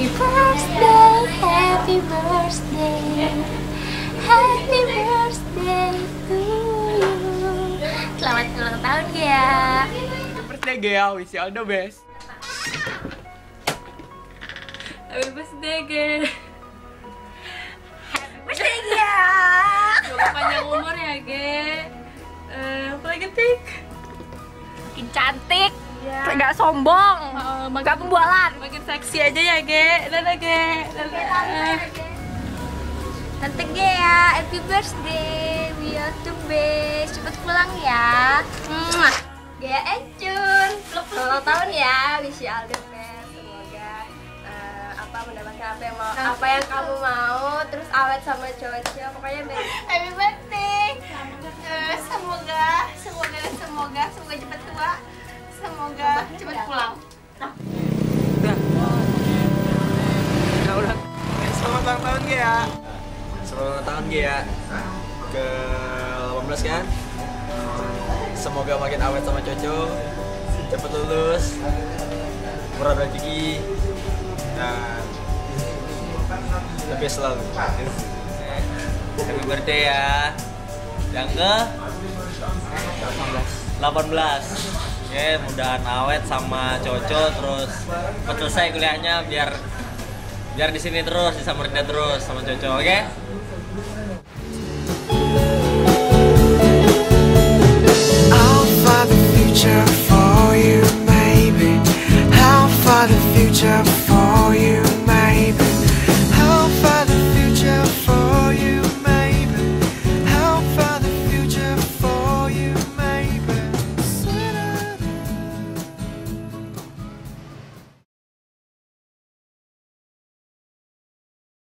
Happy birthday, happy birthday, happy birthday to you. Selamat ulang tahun ya. Happy birthday Gea, wish you all the best. Happy birthday Gea. Happy birthday Gea. Semoga panjang umur ya Gea. Uh, apa lagi tik? Makin cantik. Iya. Gak sombong. Makin, Gak pembualan. makin seksi aja ya, Ge. Dadah, Ge. Dadah. Tante Gea, happy birthday. We are the best. Cepet pulang ya. Mwah. Gea Encun. Selamat tahun ya. Wish you all the best. Semoga eh, apa mendapatkan apa yang mau, apa yang kamu mau. Terus awet sama cowoknya. Pokoknya Happy birthday. Selamat ulang tahun Gea. Ke 18 kan? Semoga makin awet sama Coco. Cepet lulus. Murah rezeki. Dan lebih selalu. Happy birthday ya. Yang ke 18. Oke, mudahan awet sama Coco terus selesai kuliahnya biar biar di sini terus di Samarinda terus sama Coco, oke? I'll